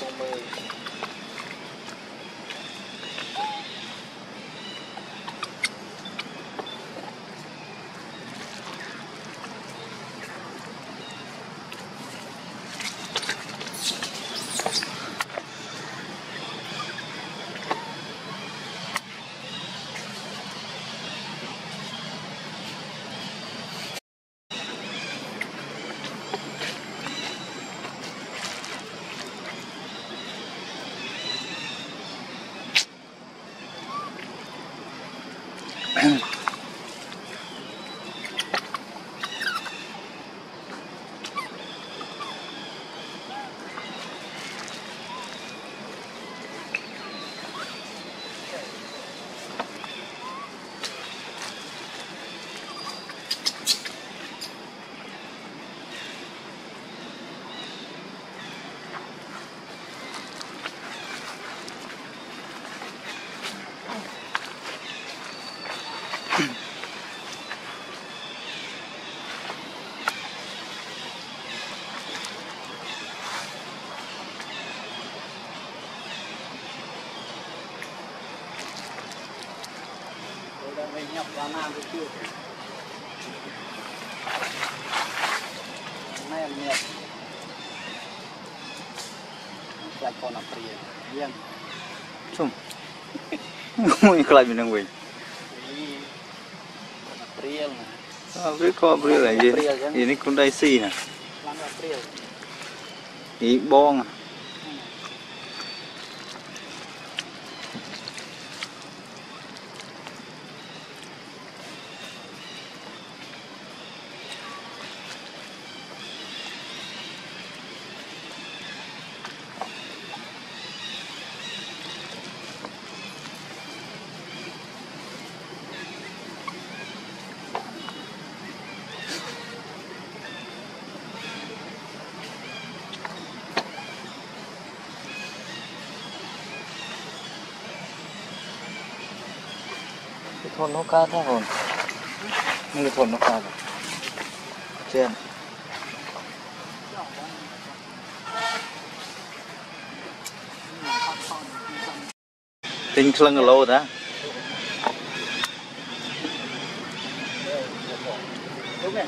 东北 Man. nhập vào nam cái chưa nay em nhập chạy con nạp tiền riêng ជុំមួយខ្លាចមាននឹងវិញ nạp riêng nè អើវាក៏ព្រាលហើយយេនេះគុំដៃស៊ីណា làm nạp riêng នេះប thôn nó ca thế hồn. Như cái thôn nó ca rồi trên. Tinh lưng lô đó đúng rồi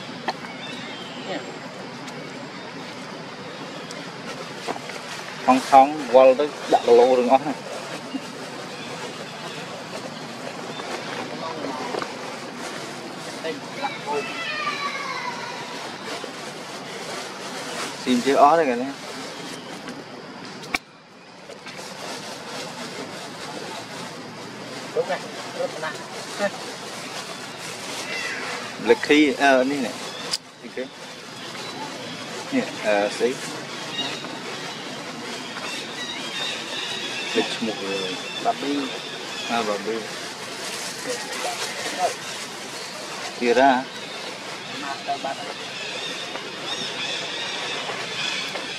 phong phong qual tới đặt lô đừng óng này tìm chữ ó à, này cả nhé. Lịch khi ờ uh, này. Nè ok nè ờ xí. Lịch một người. Bà bi. À bà bi. Kia ra.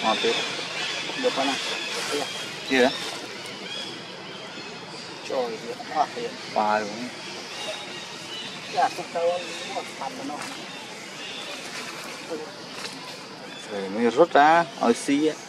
Hampir. Udah panas. Iya. Iya. Coy, ah ya. Paru. Ya, setahun buat não sei Ini rota, oisia.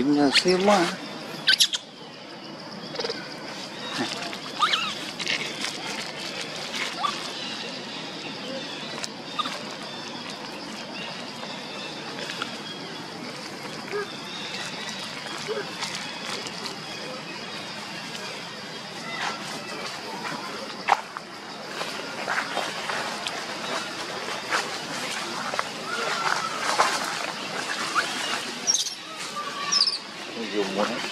Timnya. your morning.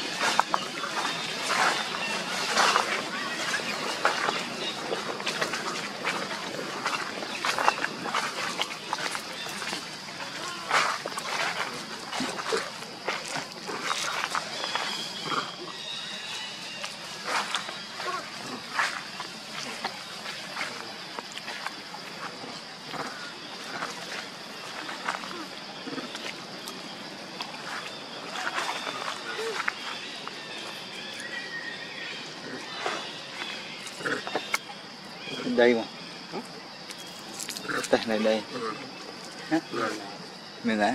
Đây mà. Đây này đây. Ừ. mình nè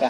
จ้ะ